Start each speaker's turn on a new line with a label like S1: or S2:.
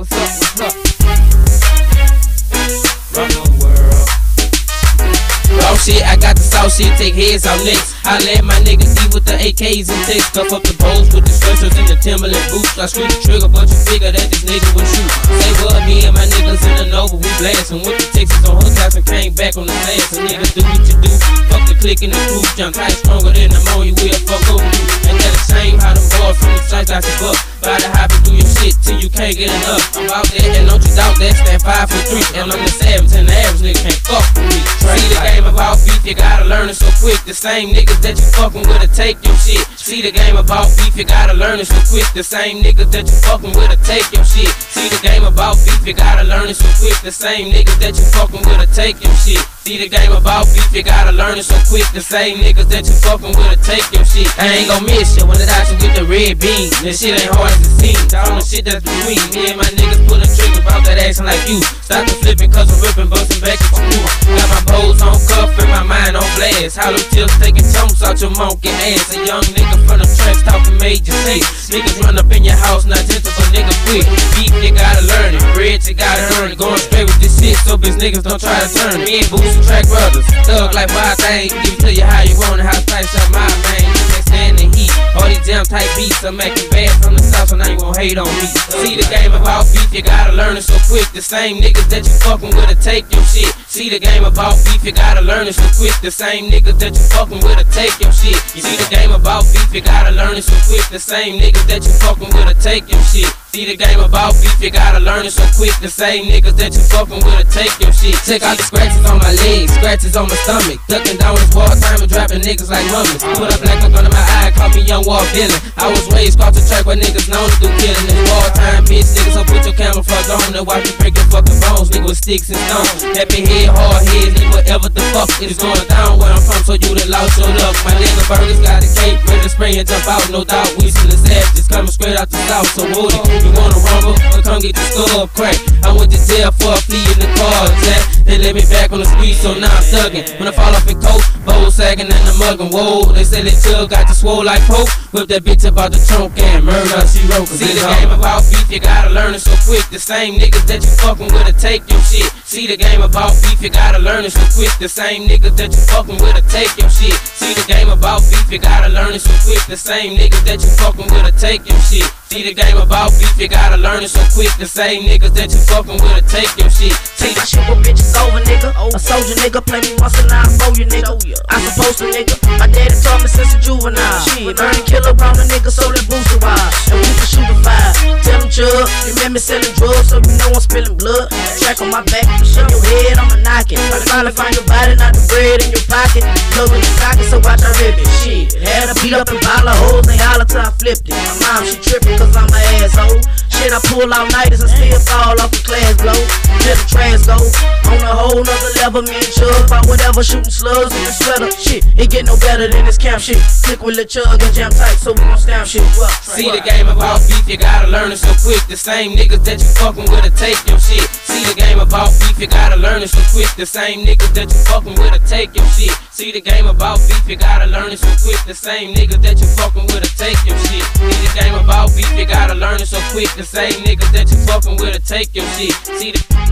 S1: what's up, what's up? Run the world. Raw shit, I got the sauce shit, take heads out next. I let my niggas deal with the AKs and takes. Cuff up the poles with the stretchers and the Timberland boots. I shoot the trigger, but you figure that this nigga would shoot. Say what, me and my niggas in the Nova, we blastin'. Went to Texas on hook house and came back on the fast. And niggas do what you do. Fuck the click in the group, Jam Tight, stronger than the ammonia, we'll fuck over you. Till you get enough. I'm out there and don't you doubt that, stand five for three. And I'm the savage and the average nigga can't fuck with me. See the game about beef, you gotta learn it so quick. The same niggas that you fucking with to take your shit. See the game about beef, you gotta learn it so quick. The same niggas that you fucking with to take your shit. See the game about beef, you gotta learn it so quick. The same niggas that you fucking with to take your shit. See the game about beef, you gotta learn it so quick. The same niggas that you fucking with to take your shit. I ain't gon' miss you when it out you with the red bean. This shit ain't hard it seems. All the shit that's between me and my niggas pulling action like you. Stop the flipping cause I'm ripping, busting back at you. Got my bows on cuff and my mind on blast. Hollow tips taking chunks out your monkey ass. A young nigga from the tracks talking major shit. Niggas run up in your house, not gentle, but nigga quick. Beef, you gotta learn it. Bread, you gotta earn it. Going straight with this shit, so bitch niggas don't try to turn it. Me and Boots and Track Brothers. Thug like wild thing. Give it to you how you want it, how spice up my man. Jam type beats, I'm making bad from the south, so now you won't hate on me. See the game about beef, you gotta learn it so quick. The same niggas that you fucking with to take your shit. See the game about beef, you gotta learn it so quick. The same niggas that you fucking with to take your shit. You see the game about beef, you gotta learn it so quick. The same niggas that you fucking with to take your shit. See the game about beef, you gotta learn it so quick. The same niggas that you fucking with to take your shit. Check out the scratches on my legs, scratches on my stomach. Ducking down this wall time and dropping niggas like mummies. Put a black look I was raised caught the track where niggas known to do killing. This war time, bitch, niggas, so put your camouflage on and watch me break your fucking bones. Nigga with sticks and stones. Happy head, hard head, nigga, whatever the fuck is going down where I'm from, so you done lost your luck. My nigga burgers got spray and jump out, no doubt. We still the savages coming straight out the south, so hold it. You wanna rumble? Or come get your skull crack. I went to jail for a flea in the car, Jack. They let me back on the street, so now I'm thugging. When I fall off in coat, bowl sagging and the mugging. Whoa, they say that chill got the swole like Pope. Whip that bitch about the trunk and murder she wrote. See the game about beef, you gotta learn it so quick. The same niggas that you fucking with to take your shit. See the game about beef, you gotta learn it so quick. The same niggas that you fucking with to take your shit. See the game about beef, you gotta learn it so quick. The same niggas that you fucking with to take your shit. See the game about beef, you gotta learn it so quick. The same niggas that you fucking with to take your shit.
S2: Take my shit with bitches over, nigga. A soldier, nigga. Play me once and I'll throw you, nigga. I supposed to, nigga. My daddy taught me since a juvenile. Shit, burn and kill around a nigga, so that booster wild. And we can shoot a fire. Tell them Chub. Remember selling drugs, so you know I'm spilling blood. Track on my back, in your head, I'ma knock it. I finally find your body, not the bread in your pocket. Plug in your socket, so watch I rip it. Shit, had her beat up and bottle of hoes, they holler till I flipped it. My mom, she tripping, cause I'm an asshole. Shit, I pull out nighters and still fall off the class blow. The trash go. On a whole nother level, me and Chub about whatever, shooting slugs in the sweater. Shit, it get no better than this camp shit. Click with the Chub and jam tight, so we gon' stamp shit. What?
S1: See the game about beef, you gotta learn it so quick. The same niggas that you fucking with to take your shit. About beef, you gotta learn it so quick. The same niggas that you fucking with to take your shit. See the game about beef, you gotta learn it so quick. The same niggas that you fucking with to take your shit. See the game about beef, you gotta learn it so quick. The same niggas that you fucking with to take your shit. See the